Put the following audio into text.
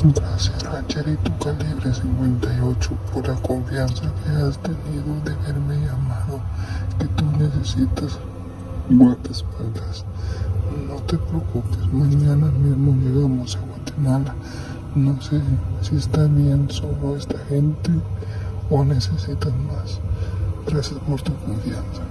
Gracias Rancherito Calibre 58 por la confianza que has tenido de haberme llamado que tú necesitas guardaespaldas. No te preocupes, mañana mismo llegamos a Guatemala. No sé si está bien solo esta gente o necesitas más. Gracias por tu confianza.